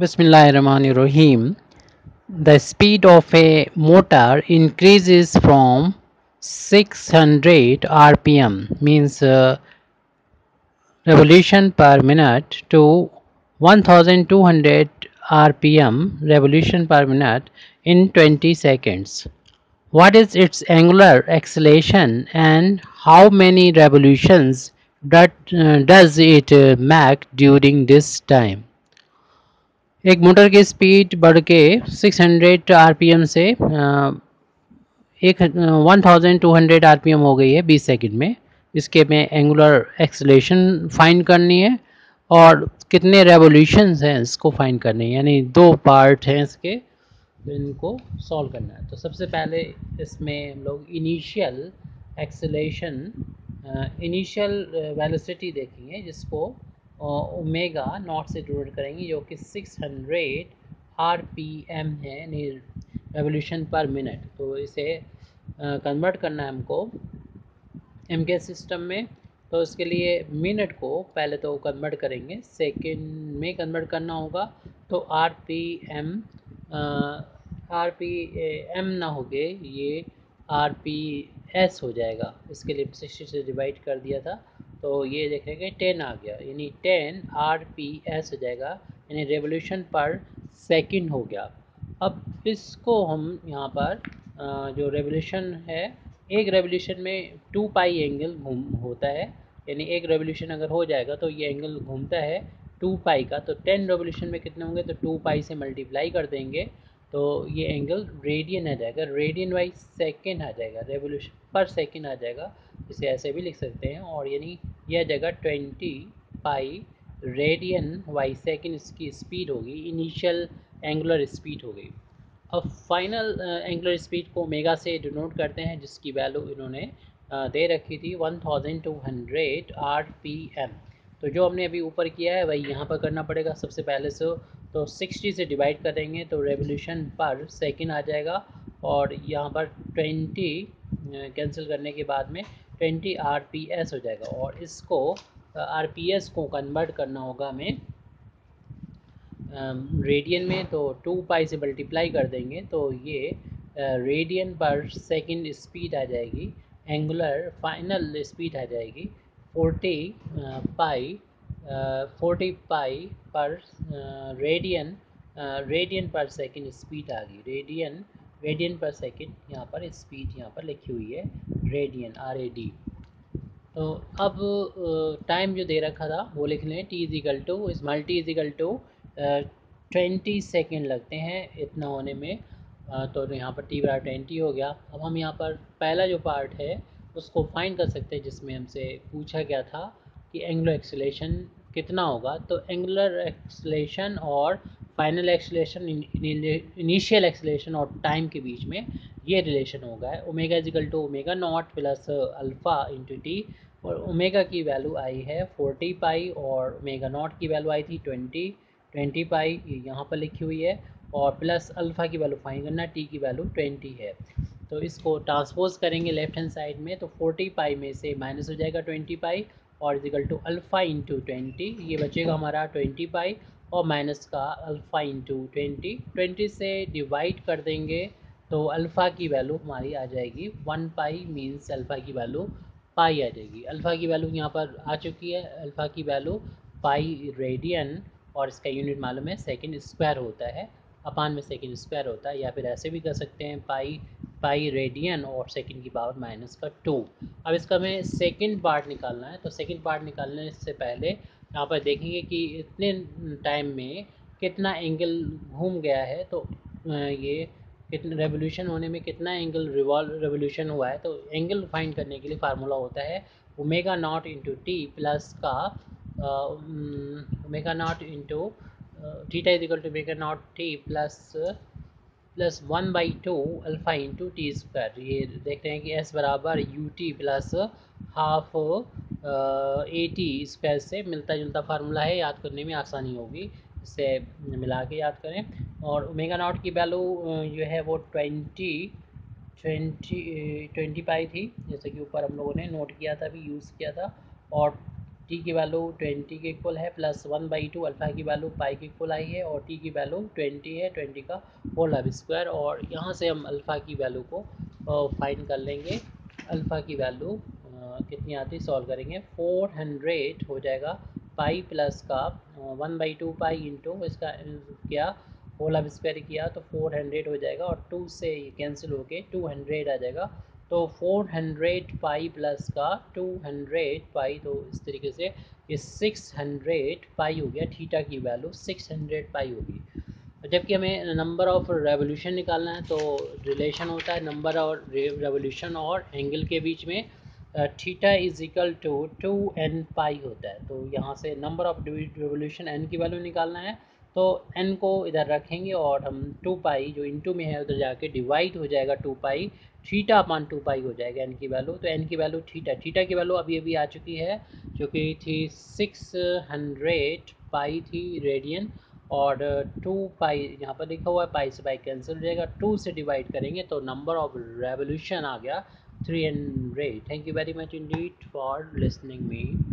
Bismillahirrahmanirrahim. The speed of a motor increases from 600 rpm means uh, revolution per minute to 1200 rpm revolution per minute in 20 seconds. What is its angular acceleration and how many revolutions that, uh, does it uh, make during this time? एक motor की speed बढ़ के 600 RPM से एक 1200 RPM हो गई है 20 second में। इसके में एंगुलर एक्सलेशन फाइंड करनी है और कितने रेवोल्यूशंस हैं इसको फाइंड करनी है, यानी दो पार्ट हैं इसके तो इनको सॉल्व करना है। तो सबसे पहले इसमें हम लोग इनिशियल एक्सलेशन इनिशियल वेलोसिटी देखेंगे, जिसको ओमेगा नॉट से डिनोट करेंगे, जो कि 600 आरपीएम है रेवोल्यूशन पर मिनट। तो इसे कन्वर्ट करना है हमको एम के सिस्टम में। तो इसके लिए मिनट को पहले तो कन्वर्ट करेंगे, सेकेंड में कन्वर्ट करना होगा तो R P M R P M ना हो गए, ये आर पी एस हो जाएगा। इसके लिए सिक्सटी से डिवाइड कर दिया था। तो ये देखेंगे टेन आ गया। यानी टेन आर पी एस हो जाएगा, यानी रेवोल्यूशन पर सेकंड हो गया। अब इसको हम यहाँ पर जो रेवोल्यूशन है, एक रेवोल्यूशन में टू पाई एंगल घूम, होता है। यानी एक रेवोल्यूशन अगर हो जाएगा तो ये एंगल घूमता है टू पाई का। तो टेन रेवोल्यूशन में कितने होंगे? तो टू पाई से मल्टीप्लाई कर देंगे। तो ये एंगल रेडियन आ जाएगा। रेडियन वाई सेकेंड आ जाएगा। रेवोल्यूशन पर सेकेंड आ जाएगा। इसे ऐसे भी लिख सकते हैं और यानी यह जगह twenty pi radian by second इसकी स्पीड होगी। इनिशियल एंगुलर स्पीड हो गई अब फाइनल एंगुलर स्पीड को मेगा से डिनोट करते हैं जिसकी वैल्यू इन्होंने uh, दे रखी थी 1200 आरपीएम तो जो हमने अभी ऊपर किया है वही यहाँ पर करना पड़ेगा। सबसे पहले से तो 60 से डिवाइड करेंगे तो रेवोल्यूशन पर सेकंड आ जाएगा और यहाँ पर 20 कैंसिल करने के बाद में 20 आरपीएस हो जाएगा और इसको आरपीएस को कन्वर्ट करना होगा हमें रेडियन में तो टू पाई से मल्टीप्लाई कर देंगे तो ये रेडियन पर सेकंड स्पीड आ जाएगी एंगुलर फाइनल स्पीड आ जाएगी 40 pi forty pi per radian radian per second speed आ गई। रेडियन रेडियन पर सेकंड यहाँ पर स्पीड यहाँ पर लिखी हुई है। रेडियन आर ए डी तो अब टाइम जो दे रखा था, वो लिख लें। टी इजिकल टू इस multi is equal to twenty second लगते हैं इतना होने में। तो यहाँ पर टी बराबर ट्वेंटी हो गया। अब हम यहाँ पर पहला जो पार्ट है, उसको फाइंड कर सकते हैं, जिसमें हमसे पूछा गया था। कि एंग्लो एक्सलेशन कितना होगा? तो एंगुलर एक्सलेशन और फाइनल एक्सलेशन इनिशियल एक्सलेशन और टाइम के बीच में ये रिलेशन होगा। Omega is equal to omega naught plus alpha into T और ओमेगा की वैल्यू आई है फोर्टी पाई और ओमेगा नॉट की वैल्यू आई थी ट्वेंटी ट्वेंटी पाई यहाँ पर लिखी हुई है। और प्लस अल्फ़ा की वैल्यू फाइन करना टी की वैल्यू ट्वेंटी है। तो इसको ट्रांसपोज करेंगे लेफ़्ट हैंड साइड में तो फोर्टी पाई में से माइनस हो जाएगा ट्वेंटी पाई और is equal to alpha into twenty, ये बचेगा हमारा ट्वेंटी पाई और माइनस का अल्फ़ा इंटू ट्वेंटी। ट्वेंटी से डिवाइड कर देंगे तो अल्फ़ा की वैल्यू हमारी आ जाएगी। वन पाई मीन्स अल्फ़ा की वैल्यू पाई आ जाएगी। अल्फ़ा की वैल्यू यहाँ पर आ चुकी है। अल्फ़ा की वैल्यू पाई रेडियन और इसका यूनिट मालूम है सेकेंड स्क्वायर होता है। अपान में सेकेंड स्क्वायर होता है या फिर ऐसे भी कर सकते हैं, पाई पाई रेडियन और सेकंड की पावर माइनस का टू अब इसका हमें सेकंड पार्ट निकालना है तो सेकंड पार्ट निकालने से पहले यहाँ पर देखेंगे कि इतने टाइम में कितना एंगल घूम गया है तो ये कितने रेवोल्यूशन होने में कितना एंगल रिवॉल्व रेवोल्यूशन हुआ है तो एंगल फाइंड करने के लिए फार्मूला होता है omega naught into T plus का omega naught into theta is equal to omega naught T plus plus one by two alpha into T square ये देख रहे हैं कि एस बराबर U T plus half A T square से मिलता जुलता फार्मूला है। याद करने में आसानी होगी। इसे मिला के याद करें। और ओमेगा नॉट की वैल्यू जो है वो ट्वेंटी ट्वेंटी ट्वेंटी पाई थी। जैसे कि ऊपर हम लोगों ने नोट किया था, अभी यूज़ किया था। और टी की वैल्यू ट्वेंटी के इक्वल है plus one by two alpha की वैल्यू पाई के इक्वल आई है, और टी की वैल्यू ट्वेंटी है ट्वेंटी का होल अब स्क्वायर और यहाँ से हम अल्फ़ा की वैल्यू को फाइंड कर लेंगे। अल्फ़ा की वैल्यू कितनी आती है? सॉल्व करेंगे। फोर हंड्रेड हो जाएगा पाई प्लस का one by two pi into इसका क्या? होल अब स्क्वायर किया तो फोर हंड्रेड हो जाएगा, और टू से कैंसिल होके टू हंड्रेड आ जाएगा। तो फोर हंड्रेड पाई प्लस का टू हंड्रेड पाई तो इस तरीके से ये सिक्स हंड्रेड पाई हो गया थीटा की वैल्यू सिक्स हंड्रेड पाई होगी। जबकि हमें नंबर ऑफ़ रेवोल्यूशन निकालना है तो रिलेशन होता है नंबर और रेवोल्यूशन और एंगल के बीच में theta is equal to two N pi होता है। तो यहाँ से नंबर ऑफ़ रेवोल्यूशन एन की वैल्यू निकालना है तो एन को इधर रखेंगे और हम टू पाई जो इंटू में है, उधर जाके डिवाइड हो जाएगा two pi theta upon two pi हो जाएगा एन की वैल्यू तो एन की वैल्यू थीटा थीटा की वैल्यू अभी अभी आ चुकी है, जो कि थी सिक्स हंड्रेड पाई थी रेडियन और टू पाई यहाँ पर लिखा हुआ है पाई से पाई कैंसिल हो जाएगा। टू से डिवाइड करेंगे तो नंबर ऑफ़ रेवोल्यूशन आ गया 300 thank you very much indeed for listening me